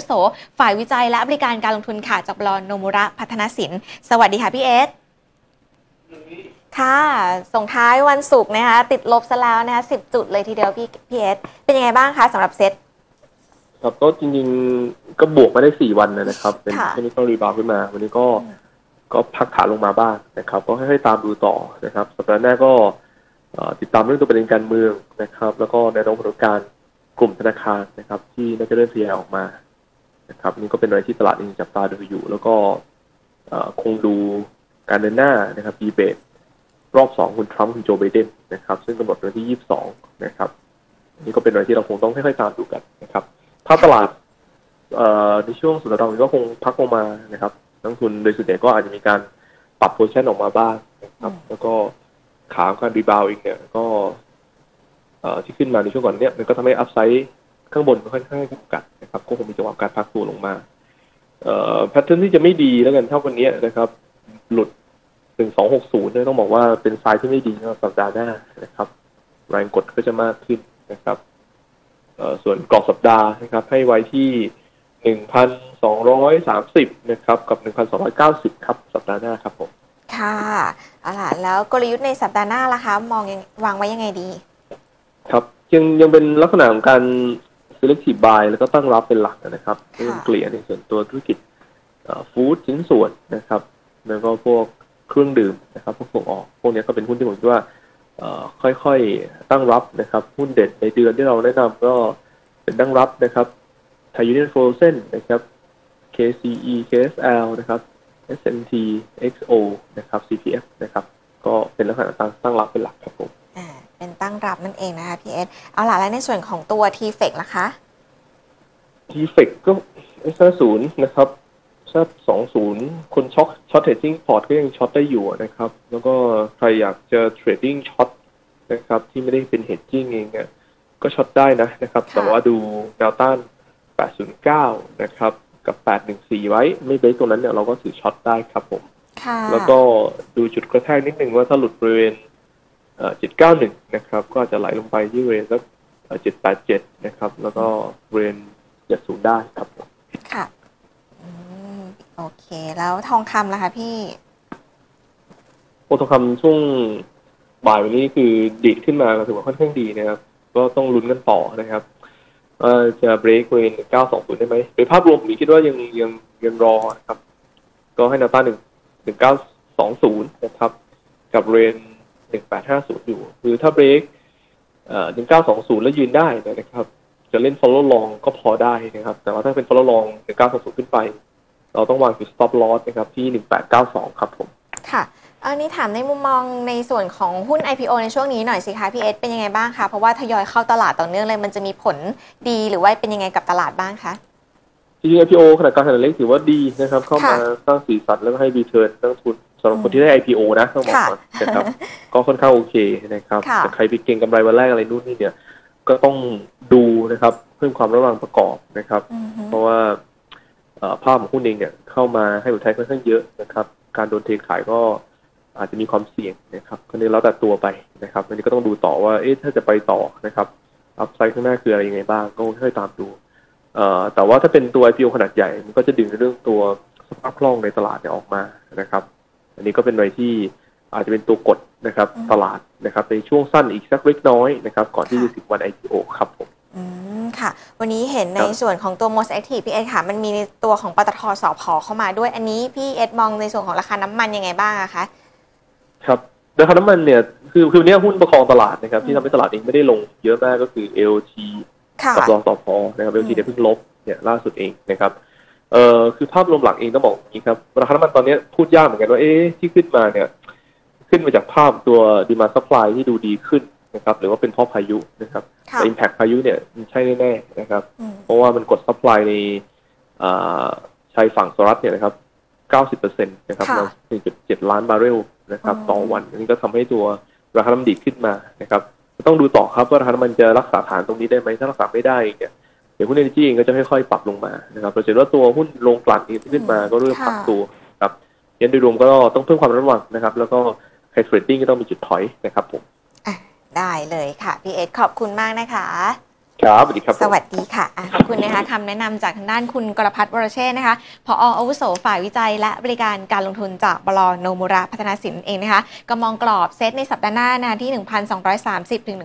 วุโส ฝ่ายวิจัยและบริการการลงทุนค่ะจากบลอนโนมุระพัฒนสิน สวัสดีค่ะพี่เอสค่ะ ส่งท้ายวันศุกร์นะคะ ติดลบซะแล้วนะคะสิบจุดเลยทีเดียวพี่พี่เอสเป็นยังไงบ้างคะสำหรับเซ็ตครับก็จริงๆก็บวกมาได้สี่วันนะครับ เป็นค่ะ technical rebound ขึ้นมา วันนี้ก็ก็พักฐานลงมาบ้างนะครับ ก็ให้ๆตามดูต่อนะครับ สัปดาห์หน้าก็เอ่อติดตามเรื่องตัวประเด็นการเมืองนะครับ แล้วก็ในรองผลการกลุ่มธนาคารนะครับ ที่น่าจะเริ่มทยอยออกมา นะครับนี่ก็เป็นอะไรที่ตลาดเองจับตาดูอยู่ แล้วก็เอ่อคงดูการเดินหน้านะครับดีเบตรอบสองคุณทรัมป์คุณโจไบเดนนะครับ ซึ่งกำหนดวันที่ยี่สิบสองนะครับอันนี่ก็เป็นอะไรที่เราคงต้องค่อยๆตามดูกันนะครับ ถ้าตลาดเอ่อในช่วงสุดสัปดาห์นี้ก็คงพักลงมานะครับนักลงทุนโดยส่วนใหญ่ก็อาจจะมีการปรับโพซิชันออกมาบ้างนะครับอืมแล้วก็ขาของการ rebound เองเนี่ยก็เอ่อที่ขึ้นมาในช่วงก่อนเนี่ยมันก็ทำให้ upside ข้างบนมันค่อนข้างจำกัดนะครับก็คงมีจังหวะการพักตัวลงมาเอ่อ pattern ที่จะไม่ดีแล้วกันเท่าวันนี้นะครับ หลุด1260เนี่ยต้องบอกว่าเป็นไซด์ที่ไม่ดีสำหรับสัปดาห์หน้านะครับ แรงกดก็จะมากขึ้นนะครับเอ่อส่วนกรอบสัปดาห์นะครับ ให้ไว้ที่1,230นะครับ กับ1,290ครับสัปดาห์หน้าครับผมค่ะเอาล่ะแล้วกลยุทธ์ในสัปดาห์หน้าล่ะคะ มองยังวางไว้ยังไงดี ครับยังยังเป็นลักษณะของการ selective buy แล้วก็ตั้งรับเป็นหลักนะครับค่ะเรื่องเกลี่ยในส่วนตัวธุรกิจฟู้ดชิ้นส่วนนะครับ แล้วก็พวกเครื่องดื่มนะครับ พวกส่งออก พวกนี้ก็เป็นหุ้นที่ผมคิดว่าเอ่อค่อยๆตั้งรับนะครับ หุ้นเด่นในเดือนที่เราแนะนำก็เป็นตั้งรับนะครับไทยยูเนียนโฟรเซ่นนะครับ KCE KSL นะครับ SMT XO นะครับ CPF นะครับ ก็เป็นลักษณะตั้งตั้งรับเป็นหลักครับผมอ่า เป็นตั้งรับนั่นเองนะคะพี่เอสเอาล่ะแล้วในส่วนของตัว t f e c ล่ะคะ TFEX ก็เอสศูนย์นะครับชัดสองศูนย์คน short short trading พอร์ตก็ยัง short ได้อยู่นะครับ แล้วก็ใครอยากจะ trading short นะครับที่ไม่ได้เป็น hedging เองเนี่ยก็ช็อตได้นะนะครับค่ะแต่ว่าดูแนวต้าน 809 นะครับ กับ 814 ไว้ ไม่เบรกตรงนั้นเนี่ยเราก็ถือช็อตได้ครับผมค่ะแล้วก็ดูจุดกระแทกนิดนึงว่าถ้าหลุดบริเวณเอ่อ 791 นะครับ ก็อาจจะไหลลงไปที่บริเวณสักเอ่อ787 นะครับ แล้วก็บริเวณ70 ได้ครับผมค่ะอืมโอเค แล้วทองคำล่ะคะพี่โอทองคำช่วงบ่ายวันนี้คือดีดขึ้นมาก็ถือว่าค่อนข้างดีนะครับ ก็ต้องลุ้นกันต่อนะครับว่าจะเบรกบริเวณ920ได้ไหมโดยภาพรวมผมคิดว่ายังยังยังรอนะครับ ก็ให้แนวต้าน1 1920นะครับ กับบริ เวณ1850อยู่ คือถ้าเบรกเอ่อ1920แล้วยืนได้นะครับ จะเล่น follow long ก็พอได้นะครับ แต่ว่าถ้าเป็น follow long 1920ขึ้นไป เราต้องวางจุด stop loss นะครับ ที่1892ครับผม ค่ะอันนี้ถามในมุมมองในส่วนของหุ้น IPO ในช่วงนี้หน่อยสิคะพี่เอสเป็นยังไงบ้างคะเพราะว่าทยอยเข้าตลาดต่อเนื่องเลยมันจะมีผลดีหรือว่าเป็นยังไงกับตลาดบ้างคะจริงๆ IPO ขนาดการขนาดเล็กถือว่าดีนะครับ เข้ามาค่ะสร้างสีสันแล้วก็ให้รีเทิร์นนักลงทุน สำหรับคนที่ได้ IPO นะต้องบอกก่อนนะครับ ก็ค่อนข้างโอเคนะครับค่ะแต่ใครไปเก็งกำไรวันแรกอะไรนู่นนี่เนี่ย ก็ต้องดูนะครับ เพิ่มความระวังประกอบนะครับอือฮึเพราะว่าเอ่อภาพของหุ้นเองเนี่ยเข้ามาให้ผลตอบแทนค่อนข้างเยอะนะครับ การโดนเทขายก็อาจจะมีความเสี่ยงนะครับก็นี้แล้วแต่ตัวไปนะครับอันนี้ก็ต้องดูต่อว่าเอ๊ะถ้าจะไปต่อนะครับอัพไซด์ข้างหน้าคืออะไรยังไงบ้างก็ค่อยๆตามดูเอ่อแต่ว่าถ้าเป็นตัว IPO ขนาดใหญ่ มันก็จะดึงเรื่องตัวสภาพคล่องในตลาดเนี่ยออกมานะครับ อันนี้ก็เป็นอะไรที่อาจจะเป็นตัวกดนะครับอืมตลาดนะครับในช่วงสั้นอีกสักเล็กน้อยนะครับก่อนที่จะถึงวัน IPO ครับผมอืมค่ะ วันนี้เห็นในครับส่วนของตัว most active พี่เอสค่ะ มันมีในตัวของปตทสพเข้ามาด้วยอันนี้พี่เอสมองในส่วนของราคาน้ำมันยังไงบ้างอะคะครับราคาน้ำมันเนี่ยคือคือวันนี้หุ้นประคองตลาดนะครับที่ทำให้ตลาดเองไม่ได้ลงเยอะมากก็คือ LT ค่ะกับรอสพนะครับ LT เนี่ยเพิ่งลบเนี่ยล่าสุดเองนะครับ เอ่อคือภาพรวมหลักเองต้องบอกอย่างนี้ครับราคาน้ำมันตอนนี้พูดยากเหมือนกันว่าเอ๊ะที่ขึ้นมาเนี่ย ขึ้นมาจากภาพตัวดีมา supply ที่ดูดีขึ้นนะครับ หรือว่าเป็นเพราะพายุนะครับค่ะแต่ impact พายุเนี่ยมันใช่แน่ๆนะครับอืมเพราะว่ามันกด supply ในอ่าชายฝั่งสหรัฐเนี่ยนะครับ 90%นะครับค่ะเรา1.7 ล้านบาร์เรลนะครับอืมต่อวันอันนี้ก็ทำให้ตัวราคาน้ำมันดีดขึ้นมานะครับ ต้องดูต่อครับว่าราคาน้ำมันจะรักษาฐานตรงนี้ได้ไหมถ้ารักษาไม่ได้เนี่ย เดี๋ยวหุ้นเอเนจีเองก็จะค่อยๆปรับลงมานะครับเราจะเห็นว่าตัวหุ้นโรงกลั่นเองที่ขึ้นมาก็เริ่มปรับตัวครับยันโดยรวมก็ต้องเพิ่มความระวังนะครับ แล้วก็ใครเทรดดิ้งก็ต้องมีจุดถอยนะครับผมอะได้เลยค่ะพี่เอสขอบคุณมากนะคะ ครับสวัสดีครับ สวัสดีค่ะะขอบคุณนะคะคำแนะนำจากทางด้านคุณกรพัฒน์วรเชษนะคะผออาวุโสฝ่ายวิจัย และบริการการลงทุนจากบลโนมุระพัฒนาสินเองนะคะก็มองกรอบเซตในสัปดาห์หน้านะที่ 1,230 ถึง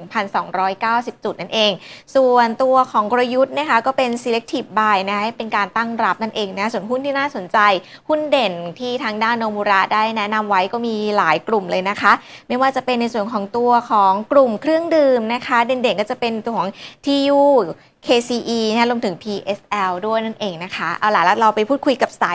1,290 จุดนั่นเอง ส่วนตัวของกลยุทธ์นะคะก็เป็น selective buy นะคะให้เป็นการตั้งรับนั่นเองนะส่วนหุ้นที่น่าสนใจ หุ้นเด่นที่ทางด้านโนมุระได้แนะนำไว้ก็มีหลายกลุ่มเลยนะคะ ไม่ว่าจะเป็นในส่วนของตัวของกลุ่มเครื่องดื่มนะคะ เด่นๆก็จะเป็นตัวของที TU KCE นะรวมถึง PSL ด้วยนั่นเองนะคะ เอาล่ะแล้วเราไปพูดคุยกับสาย